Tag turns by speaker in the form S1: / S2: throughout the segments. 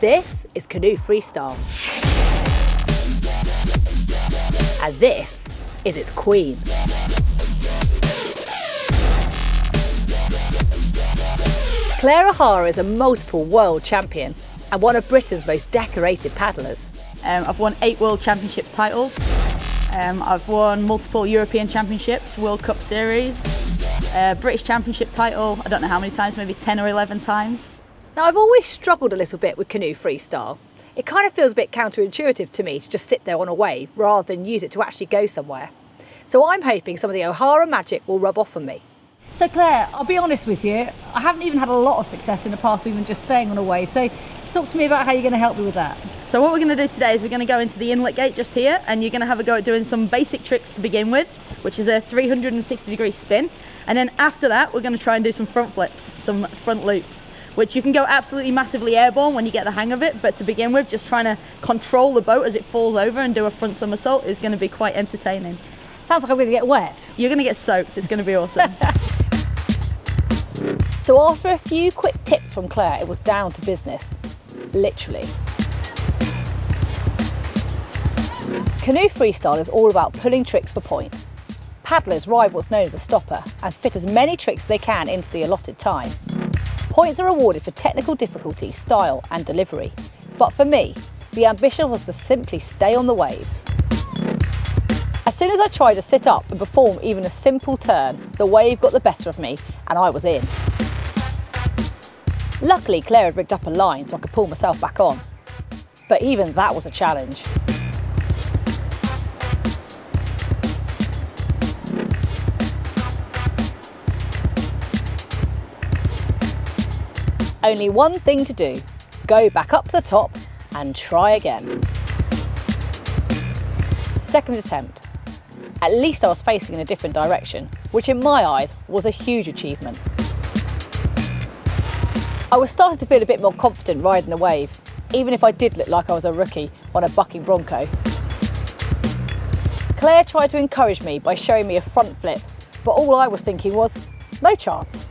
S1: This is Canoe Freestyle. And this is its queen. Claire O'Hara is a multiple world champion and one of Britain's most decorated paddlers.
S2: Um, I've won eight World Championships titles. Um, I've won multiple European Championships, World Cup Series, uh, British Championship title, I don't know how many times, maybe 10 or 11 times.
S1: Now I've always struggled a little bit with canoe freestyle. It kind of feels a bit counterintuitive to me to just sit there on a wave rather than use it to actually go somewhere. So I'm hoping some of the O'Hara magic will rub off on me.
S3: So Claire, I'll be honest with you, I haven't even had a lot of success in the past even just staying on a wave. So talk to me about how you're going to help me with that.
S2: So what we're going to do today is we're going to go into the inlet gate just here and you're going to have a go at doing some basic tricks to begin with, which is a 360 degree spin. And then after that, we're going to try and do some front flips, some front loops, which you can go absolutely massively airborne when you get the hang of it. But to begin with, just trying to control the boat as it falls over and do a front somersault is going to be quite entertaining.
S3: Sounds like I'm going to get wet.
S2: You're going to get soaked. It's going to be awesome.
S1: So after a few quick tips from Claire, it was down to business, literally. Canoe freestyle is all about pulling tricks for points. Paddlers ride what's known as a stopper and fit as many tricks as they can into the allotted time. Points are awarded for technical difficulty, style and delivery. But for me, the ambition was to simply stay on the wave. As soon as I tried to sit up and perform even a simple turn, the wave got the better of me and I was in. Luckily, Claire had rigged up a line so I could pull myself back on. But even that was a challenge. Only one thing to do, go back up to the top and try again. Second attempt. At least I was facing in a different direction, which in my eyes was a huge achievement. I was starting to feel a bit more confident riding the wave, even if I did look like I was a rookie on a bucking bronco. Claire tried to encourage me by showing me a front flip, but all I was thinking was, no chance.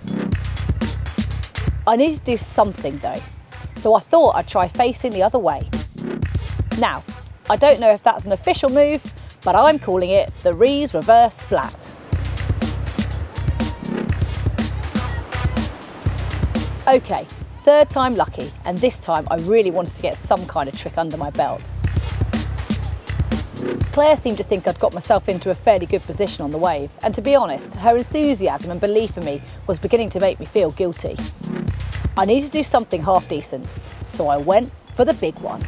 S1: I needed to do something though, so I thought I'd try facing the other way. Now, I don't know if that's an official move, but I'm calling it the Reeves Reverse Splat. Okay, third time lucky, and this time I really wanted to get some kind of trick under my belt. Claire seemed to think I'd got myself into a fairly good position on the wave, and to be honest, her enthusiasm and belief in me was beginning to make me feel guilty. I needed to do something half decent, so I went for the big one.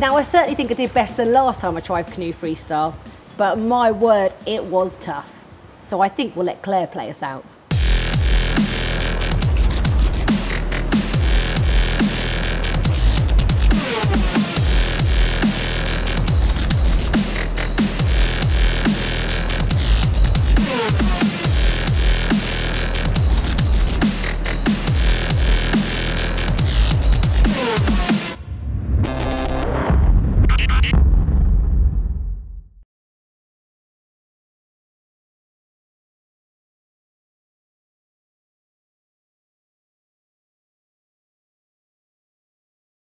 S3: Now I certainly think I did better than last time I tried canoe freestyle, but my word, it was tough. So I think we'll let Claire play us out.